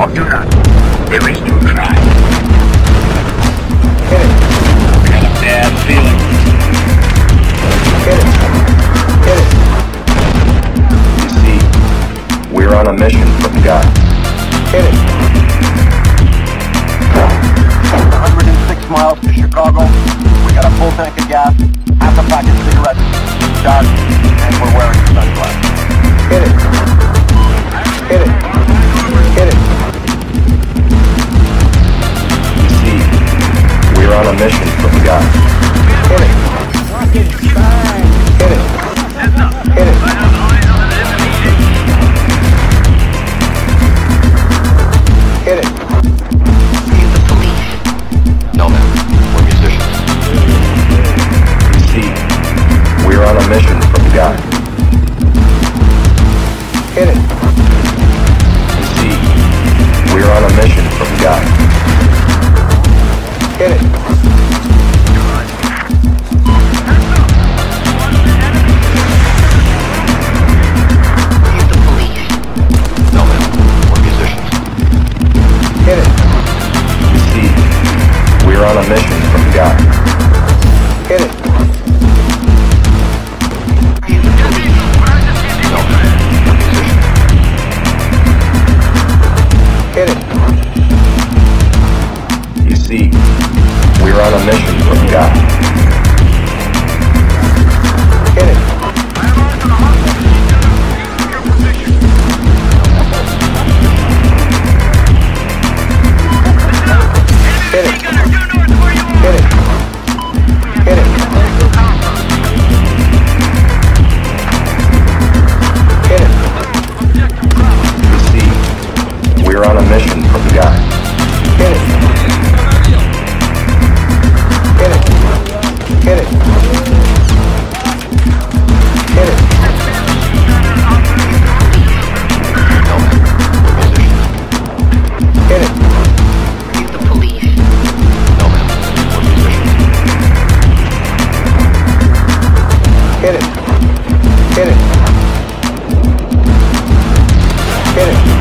or do not. There is no try. Get it. Got a bad feeling. Get it. Get it. You see, we're on a mission from God. Get it. on a mission from God. You're on a mission from God. Get it. Get it. Get it.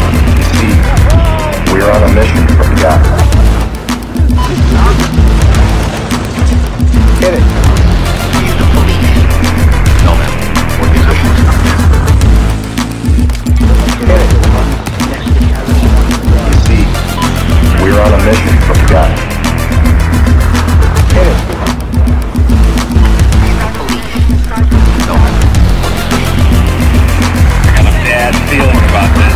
about this.